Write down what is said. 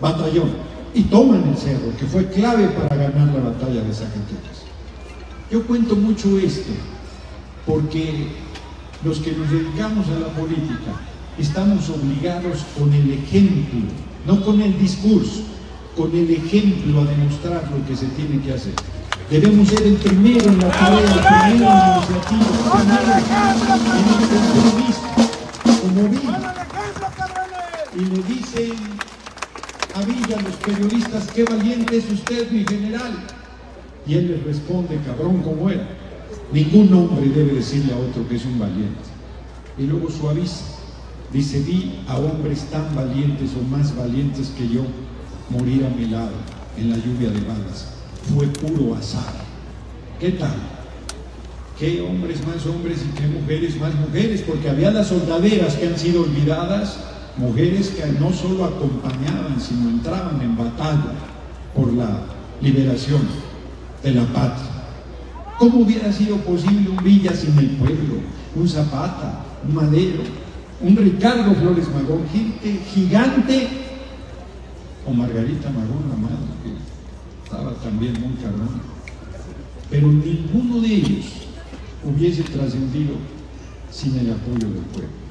batallón, y toman el cerro, que fue clave para ganar la batalla de Zacatecas. Yo cuento mucho esto porque los que nos dedicamos a la política estamos obligados con el ejemplo, no con el discurso, con el ejemplo a demostrar lo que se tiene que hacer. Debemos ser el primero en la tarea, el primero en la iniciativa, en el compromiso, como Villa. Y le dicen a los periodistas, qué valiente es usted, mi general. Y él les responde, cabrón como era. Ningún hombre debe decirle a otro que es un valiente. Y luego suaviza. Dice, di a hombres tan valientes o más valientes que yo morir a mi lado en la lluvia de balas fue puro azar. ¿Qué tal? ¿Qué hombres más hombres y qué mujeres más mujeres? Porque había las soldaderas que han sido olvidadas, mujeres que no solo acompañaban, sino entraban en batalla por la liberación de la patria. ¿Cómo hubiera sido posible un Villa sin el pueblo? Un Zapata, un Madero, un Ricardo Flores Magón, gente gigante, o Margarita Magón, la madre, que estaba también muy cabrón. Pero ninguno de ellos hubiese trascendido sin el apoyo del pueblo.